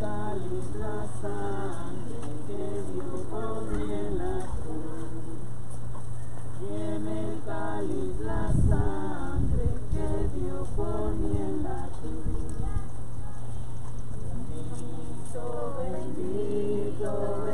tal la sangre que dio por mí en la cruz. Tiene tal es la sangre que dio por mí en la cruz. y Cristo bendito.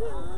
Oh.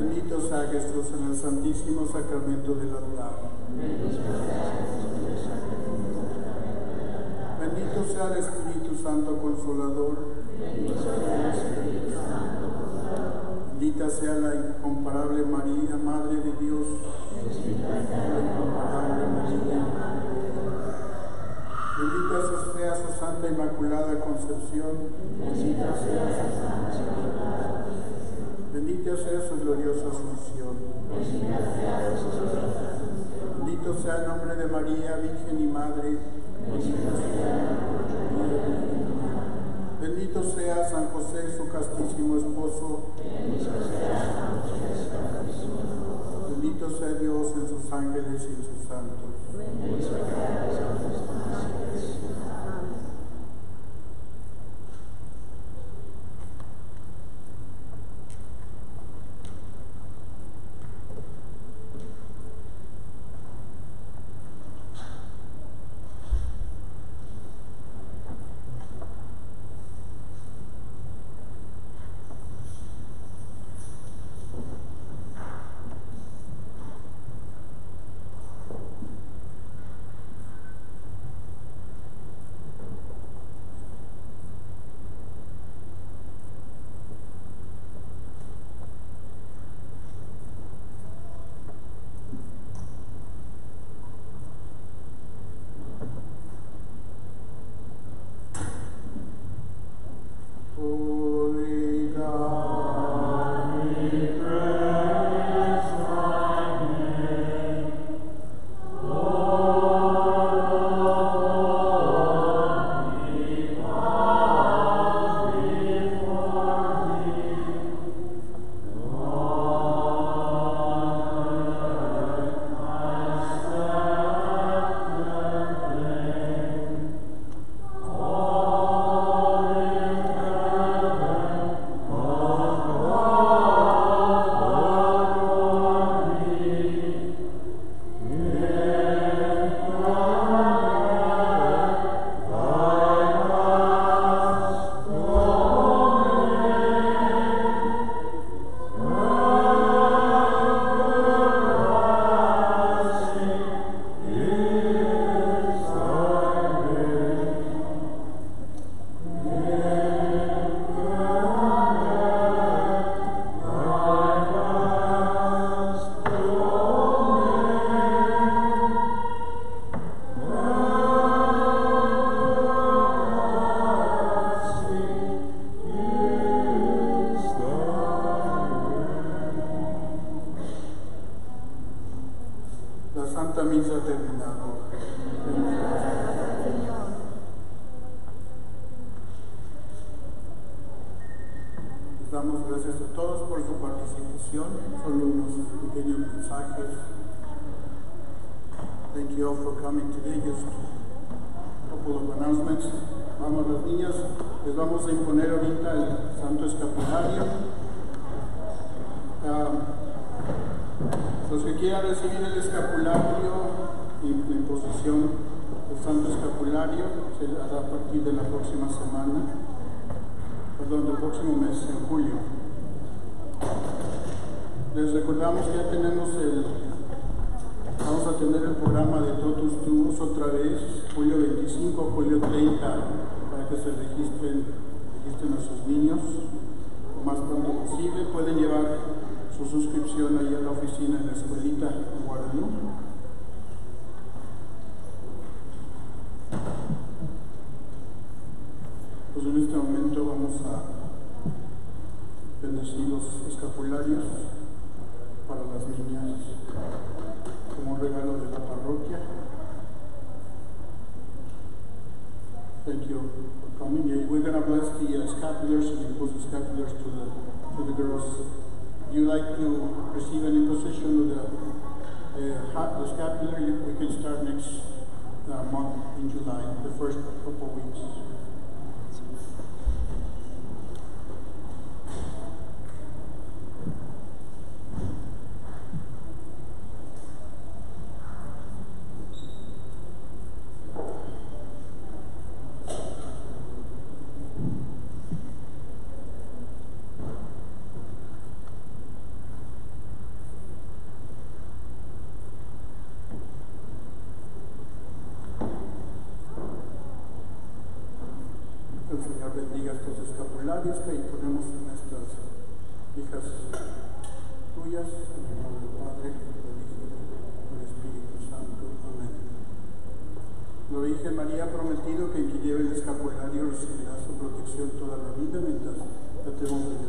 Bendito sea Jesús en el santísimo sacramento del altar. Bendito sea el Espíritu Santo Consolador. Bendita sea la incomparable María, Madre de Dios. Bendita sea su Santa Inmaculada Concepción. Bendita sea su gloriosa Asunción. Bendito sea el nombre de María, Virgen y Madre. Bendito sea San José, su castísimo esposo. Bendito sea Dios en sus ángeles y en sus santos. Holy Thank you all for coming today. Just a couple of announcements. Vamos las niñas, les vamos a imponer ahorita el santo escapulario. Ah, los que quieran recibir el escapulario y la imposición del santo escapulario se hará a partir de la próxima semana, perdón, del próximo mes, en julio. Les recordamos que ya tenemos el, vamos a tener el programa de Totus Tuus otra vez, julio 25, julio 30, para que se registren, registren a sus niños lo más pronto posible. Pueden llevar su suscripción ahí a la oficina en la escuelita en. Pues en este momento vamos a bendecir los escapularios para las como un regalo de la parroquia. Thank you for coming. We're going to bless the uh, scapulars and impose the scapulars to the, to the girls. If you like to receive an imposition of the, uh, the scapular, we can start next uh, month in July, the first couple of weeks. comentarios que imponemos en estas hijas tuyas, en el nombre del Padre, del Hijo, y del Espíritu Santo. Amén. La Virgen María ha prometido que en que lleve el escapuelario recibirá su protección toda la vida mientras tratemos de